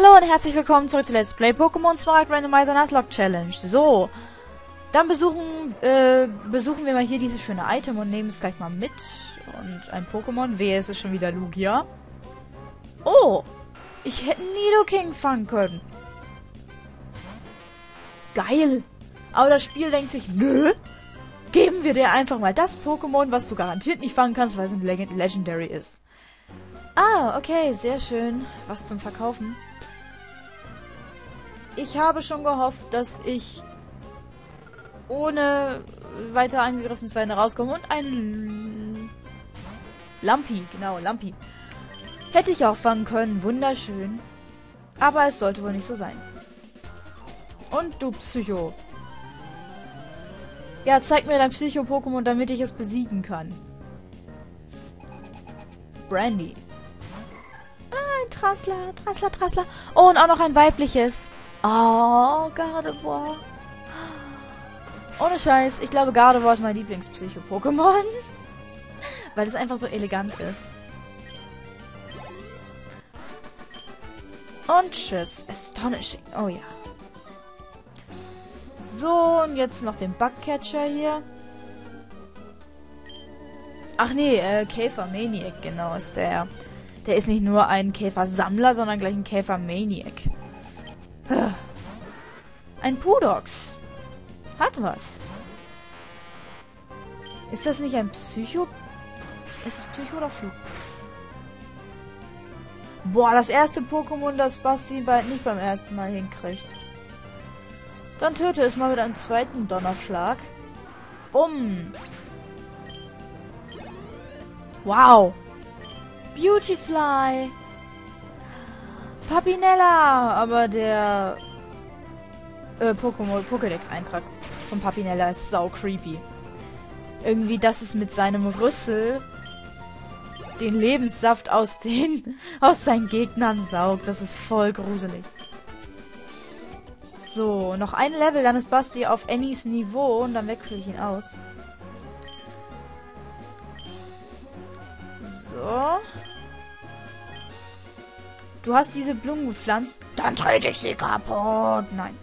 Hallo und herzlich willkommen zurück zu Let's Play Pokémon Smart Randomizer Nuzlocke Challenge. So, dann besuchen, äh, besuchen wir mal hier dieses schöne Item und nehmen es gleich mal mit. Und ein Pokémon, wehe, es ist schon wieder Lugia. Oh, ich hätte Nidoking fangen können. Geil. Aber das Spiel denkt sich, nö, geben wir dir einfach mal das Pokémon, was du garantiert nicht fangen kannst, weil es ein Leg Legendary ist. Ah, okay, sehr schön. Was zum Verkaufen. Ich habe schon gehofft, dass ich ohne weiter angegriffen zu werden rauskomme und ein Lampi, genau, Lampi. Hätte ich auch fangen können, wunderschön. Aber es sollte wohl nicht so sein. Und du Psycho. Ja, zeig mir dein Psycho-Pokémon, damit ich es besiegen kann. Brandy. Trassler, Trassler, Trassler. Oh, und auch noch ein weibliches. Oh, Gardevoir. Ohne Scheiß, ich glaube Gardevoir ist mein Lieblings-Psycho-Pokémon. Weil es einfach so elegant ist. Und tschüss. Astonishing. Oh ja. So, und jetzt noch den Bugcatcher hier. Ach nee, äh, Käfer-Maniac, genau, ist der. Der ist nicht nur ein Käfersammler, sondern gleich ein Käfer-Maniac. Ein Pudox. Hat was. Ist das nicht ein Psycho? Ist es Psycho oder Flug? Boah, das erste Pokémon, das Basti bald nicht beim ersten Mal hinkriegt. Dann töte es mal mit einem zweiten Donnerschlag. Bumm. Wow. Beautyfly. Papinella. Aber der äh, Pokémon Pokédex-Eintrag von Papinella ist sau creepy. Irgendwie, dass es mit seinem Rüssel den Lebenssaft aus den aus seinen Gegnern saugt. Das ist voll gruselig. So, noch ein Level, dann ist Basti auf Annies Niveau und dann wechsle ich ihn aus. Du hast diese Blumen gepflanzt. Dann trete ich sie kaputt. Nein.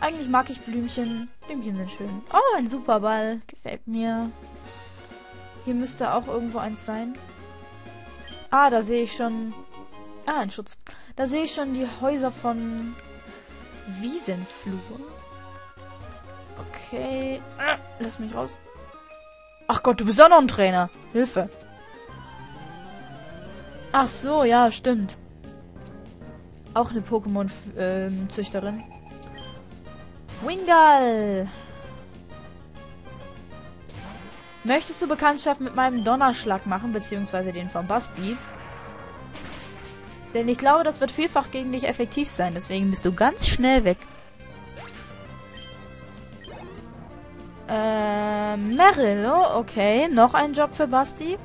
Eigentlich mag ich Blümchen. Blümchen sind schön. Oh, ein Superball. Gefällt mir. Hier müsste auch irgendwo eins sein. Ah, da sehe ich schon... Ah, ein Schutz. Da sehe ich schon die Häuser von Wiesenflur. Okay. Ah, lass mich raus. Ach Gott, du bist auch noch ein Trainer. Hilfe. Ach so, ja, stimmt. Auch eine Pokémon-Züchterin. Ähm, Wingal. Möchtest du Bekanntschaft mit meinem Donnerschlag machen, beziehungsweise den von Basti? Denn ich glaube, das wird vielfach gegen dich effektiv sein. Deswegen bist du ganz schnell weg. Äh, Meryl, okay. Noch ein Job für Basti.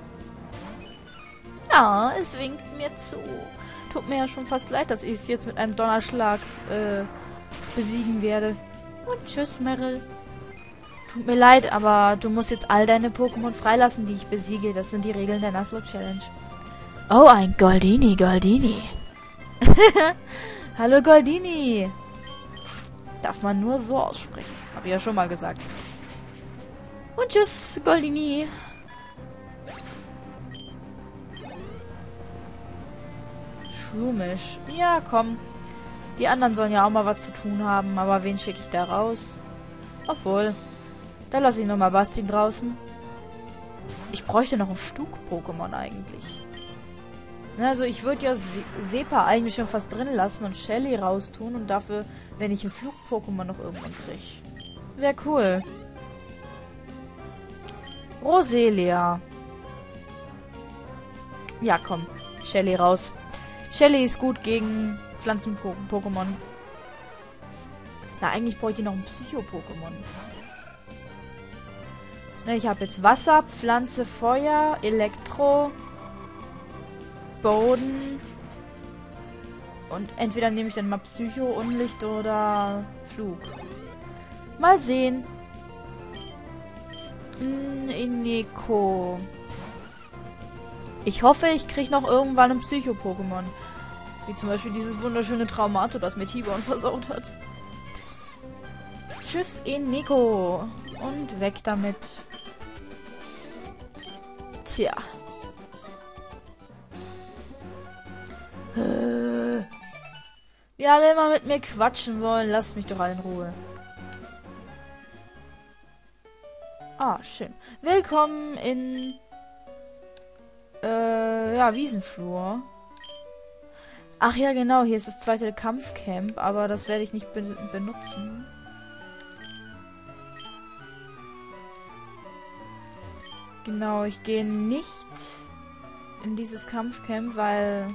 Ja, es winkt mir zu. Tut mir ja schon fast leid, dass ich es jetzt mit einem Donnerschlag äh, besiegen werde. Und tschüss, Meryl. Tut mir leid, aber du musst jetzt all deine Pokémon freilassen, die ich besiege. Das sind die Regeln der Nuzlocke Challenge. Oh, ein Goldini, Goldini. Hallo Goldini. Darf man nur so aussprechen. Hab ich ja schon mal gesagt. Und tschüss, Goldini. Schlumisch. Ja, komm. Die anderen sollen ja auch mal was zu tun haben. Aber wen schicke ich da raus? Obwohl. Da lasse ich nochmal Bastin draußen. Ich bräuchte noch ein Flug-Pokémon eigentlich. Also ich würde ja Se Sepa eigentlich schon fast drin lassen und Shelly raustun und dafür, wenn ich ein Flug-Pokémon noch irgendwann kriege. Wäre cool. Roselia. Ja, komm. Shelly raus. Shelly ist gut gegen Pflanzen-Pokémon. Na, eigentlich bräuchte ich noch ein Psycho-Pokémon. Ich habe jetzt Wasser, Pflanze, Feuer, Elektro, Boden. Und entweder nehme ich dann mal Psycho, Unlicht oder Flug. Mal sehen. Hm, Ineko. Ich hoffe, ich kriege noch irgendwann ein Psycho-Pokémon. Wie zum Beispiel dieses wunderschöne Traumato, das mir T-Bone versaut hat. Tschüss, Eneko. Und weg damit. Tja. Äh. Wie alle immer mit mir quatschen wollen, lasst mich doch alle in Ruhe. Ah, schön. Willkommen in äh, ja, Wiesenflur. Ach ja, genau, hier ist das zweite Kampfcamp, aber das werde ich nicht be benutzen. Genau, ich gehe nicht in dieses Kampfcamp, weil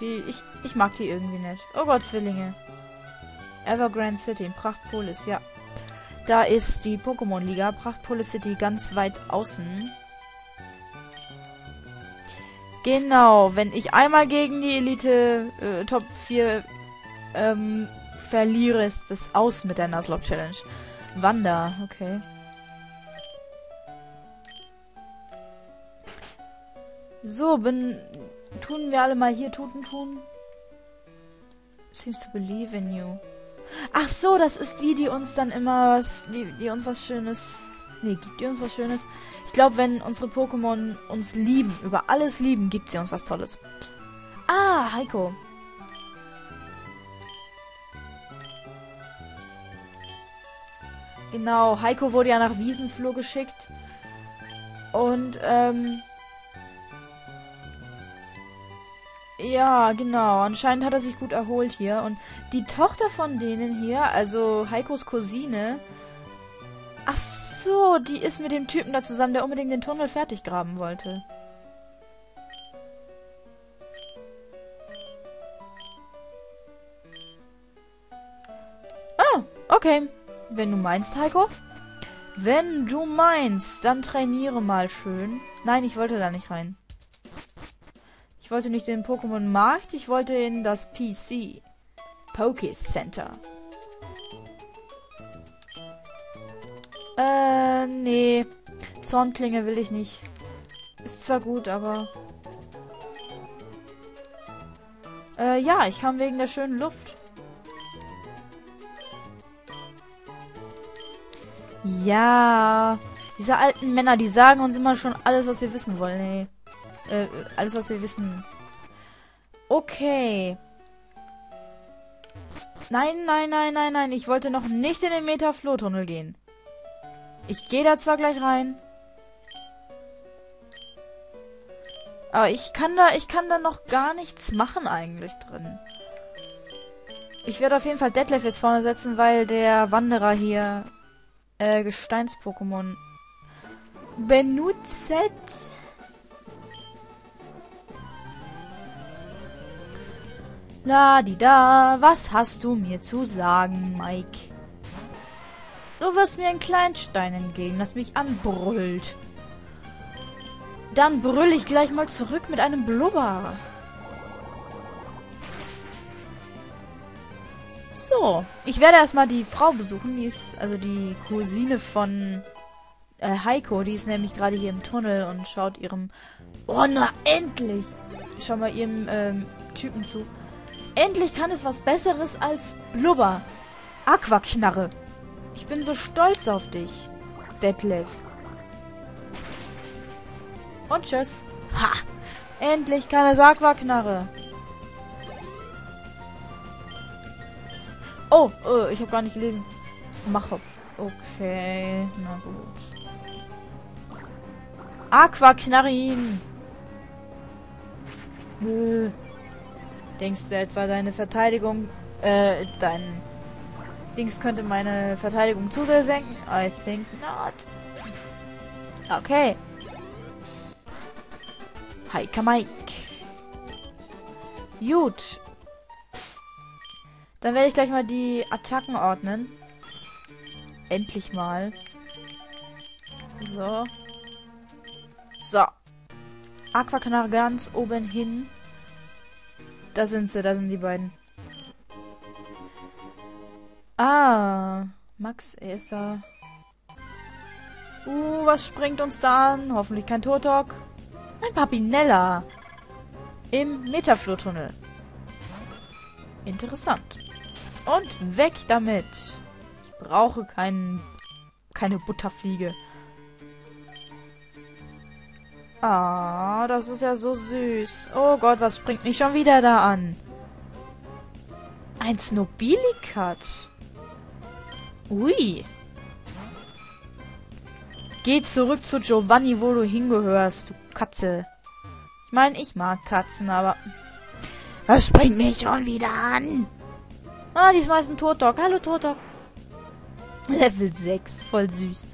die ich ich mag die irgendwie nicht. Oh Gott, Zwillinge. Evergrande City, Prachtpolis, ja. Da ist die Pokémon Liga, Prachtpolis City ganz weit außen. Genau, wenn ich einmal gegen die Elite äh, Top 4 ähm, verliere, ist das aus mit der Nuzlocke Challenge. Wanda, okay. So, bin. Tun wir alle mal hier Toten tun? Seems to believe in you. Ach so, das ist die, die uns dann immer was. Die, die uns was Schönes. Nee, gibt die uns was Schönes? Ich glaube, wenn unsere Pokémon uns lieben, über alles lieben, gibt sie uns was Tolles. Ah, Heiko. Genau, Heiko wurde ja nach Wiesenflur geschickt. Und, ähm... Ja, genau. Anscheinend hat er sich gut erholt hier. Und die Tochter von denen hier, also Heikos Cousine, Ach so, die ist mit dem Typen da zusammen, der unbedingt den Tunnel fertig graben wollte. Ah, okay. Wenn du meinst, Heiko. Wenn du meinst, dann trainiere mal schön. Nein, ich wollte da nicht rein. Ich wollte nicht in den Pokémon-Markt, ich wollte in das PC. Poké Center. Äh, nee. Zornklinge will ich nicht. Ist zwar gut, aber... Äh, ja, ich kam wegen der schönen Luft. Ja. Diese alten Männer, die sagen uns immer schon alles, was wir wissen wollen. Nee. Äh, alles, was wir wissen. Okay. Nein, nein, nein, nein, nein. Ich wollte noch nicht in den Metaflow-Tunnel gehen. Ich gehe da zwar gleich rein. Aber ich kann da, ich kann da noch gar nichts machen eigentlich drin. Ich werde auf jeden Fall Detlef jetzt vorne setzen, weil der Wanderer hier äh, Gesteins-Pokémon benutzt. La di da, was hast du mir zu sagen, Mike? Du wirst mir einen Kleinstein entgegen, das mich anbrüllt. Dann brüll ich gleich mal zurück mit einem Blubber. So, ich werde erstmal die Frau besuchen. Die ist also die Cousine von äh, Heiko. Die ist nämlich gerade hier im Tunnel und schaut ihrem... Oh, na, endlich! Schau mal ihrem ähm, Typen zu. Endlich kann es was Besseres als Blubber. Aquaknarre. Ich bin so stolz auf dich, Detlef. Und tschüss. Ha! Endlich keine Sagwa-Knarre. Oh, oh, ich habe gar nicht gelesen. Mache. Okay, na gut. Aquaknarrin. Äh. Denkst du etwa deine Verteidigung, äh, dein Dings könnte meine Verteidigung zu sehr senken. I think not. Okay. Heika Mike. Gut. Dann werde ich gleich mal die Attacken ordnen. Endlich mal. So. So. Aquakanal ganz oben hin. Da sind sie, da sind die beiden. Ah, Max Ether. Uh, was springt uns da an? Hoffentlich kein Turtok. Ein Papinella. Im Metaflurtunnel. Interessant. Und weg damit. Ich brauche keinen, keine Butterfliege. Ah, das ist ja so süß. Oh Gott, was springt mich schon wieder da an? Ein Snobilikat. Ui. Geh zurück zu Giovanni, wo du hingehörst, du Katze. Ich meine, ich mag Katzen, aber... Was springt mich schon wieder an? Ah, diesmal ist ein Totdog. Hallo, Totdog. Level 6. Voll süß.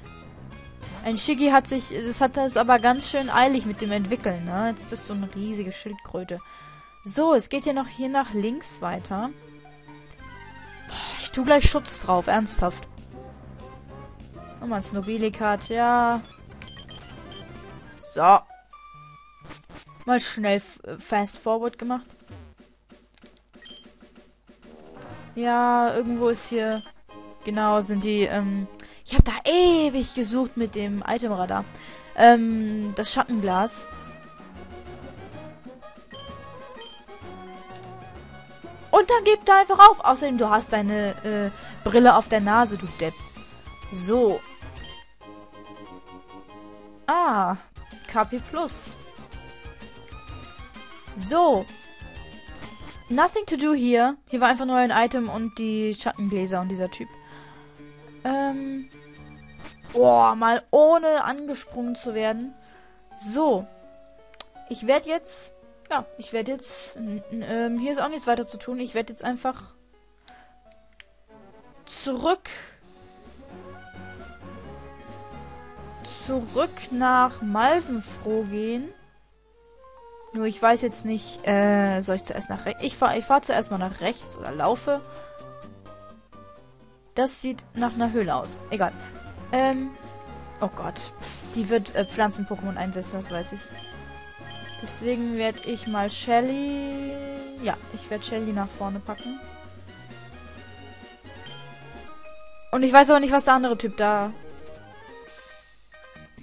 Ein Shiggy hat sich... Das hat es aber ganz schön eilig mit dem Entwickeln, ne? Jetzt bist du eine riesige Schildkröte. So, es geht hier noch hier nach links weiter. Tu gleich Schutz drauf, ernsthaft. Nochmal ein Snobilikat, ja. So. Mal schnell fast forward gemacht. Ja, irgendwo ist hier... Genau, sind die, ähm... Ich habe da ewig gesucht mit dem Itemradar. Ähm, das Schattenglas. Und dann gib da einfach auf. Außerdem, du hast deine äh, Brille auf der Nase, du Depp. So. Ah, KP Plus. So. Nothing to do here. Hier war einfach nur ein Item und die Schattengläser und dieser Typ. Ähm. Boah, mal ohne angesprungen zu werden. So. Ich werde jetzt. Ja, ich werde jetzt. Ähm, hier ist auch nichts weiter zu tun. Ich werde jetzt einfach. Zurück. Zurück nach Malvenfroh gehen. Nur ich weiß jetzt nicht, äh, soll ich zuerst nach rechts? Ich fahre ich fahr zuerst mal nach rechts oder laufe. Das sieht nach einer Höhle aus. Egal. Ähm, oh Gott. Die wird äh, Pflanzen-Pokémon einsetzen, das weiß ich. Deswegen werde ich mal Shelly... Ja, ich werde Shelly nach vorne packen. Und ich weiß auch nicht, was der andere Typ da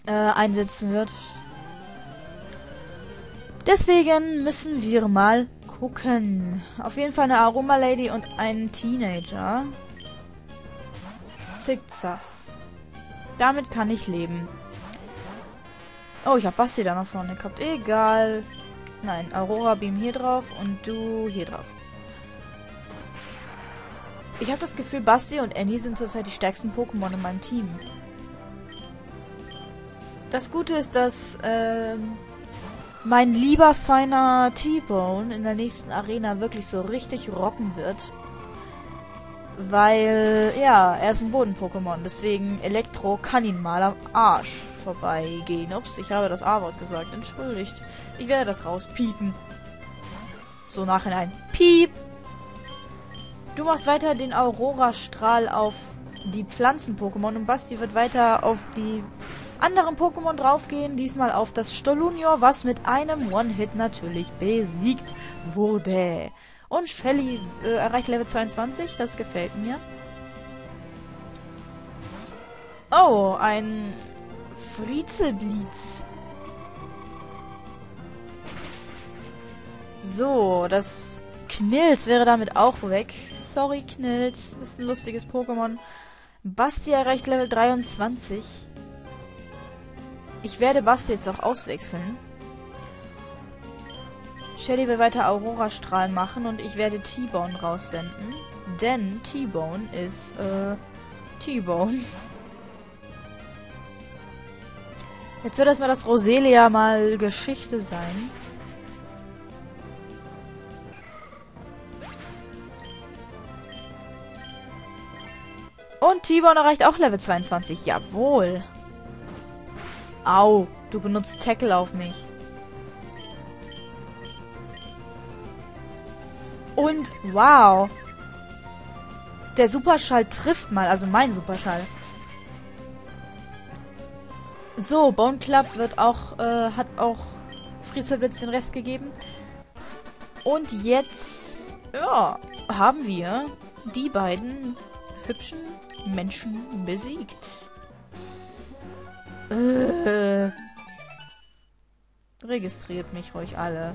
äh, einsetzen wird. Deswegen müssen wir mal gucken. Auf jeden Fall eine Aroma Lady und ein Teenager. Zickzacks. Damit kann ich leben. Oh, ich habe Basti da nach vorne gehabt. Egal. Nein, Aurora Beam hier drauf und du hier drauf. Ich habe das Gefühl, Basti und Annie sind zurzeit die stärksten Pokémon in meinem Team. Das Gute ist, dass ähm, mein lieber feiner T-Bone in der nächsten Arena wirklich so richtig rocken wird. Weil, ja, er ist ein Boden-Pokémon. Deswegen Elektro kann ihn mal am Arsch vorbeigehen. Ups, ich habe das A-Wort gesagt. Entschuldigt. Ich werde das rauspiepen. So nachhinein. Piep! Du machst weiter den Aurora-Strahl auf die Pflanzen-Pokémon und Basti wird weiter auf die anderen Pokémon draufgehen. Diesmal auf das Stolunio, was mit einem One-Hit natürlich besiegt wurde. Und Shelly äh, erreicht Level 22. Das gefällt mir. Oh, ein Friezelblitz. So, das Knills wäre damit auch weg. Sorry, Knills. Ist ein lustiges Pokémon. Basti erreicht Level 23. Ich werde Basti jetzt auch auswechseln. Shelly will weiter Aurora-Strahlen machen und ich werde T-Bone raussenden. Denn T-Bone ist, äh, T-Bone. Jetzt wird erstmal das Roselia mal Geschichte sein. Und T-Bone erreicht auch Level 22. Jawohl. Au, du benutzt Tackle auf mich. Und wow. Der Superschall trifft mal, also mein Superschall. So, Bone Club wird auch, äh, hat auch Friezelblitz den Rest gegeben. Und jetzt, ja, haben wir die beiden hübschen Menschen besiegt. Äh, registriert mich ruhig alle.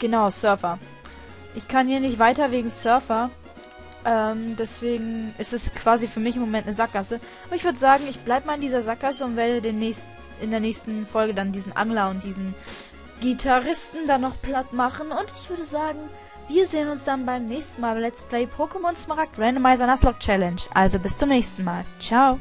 Genau, Surfer. Ich kann hier nicht weiter wegen Surfer. Ähm, deswegen ist es quasi für mich im Moment eine Sackgasse. Aber ich würde sagen, ich bleibe mal in dieser Sackgasse und werde demnächst in der nächsten Folge dann diesen Angler und diesen Gitarristen dann noch platt machen. Und ich würde sagen, wir sehen uns dann beim nächsten Mal Let's Play Pokémon Smaragd Randomizer Nuzlocke Challenge. Also bis zum nächsten Mal. Ciao.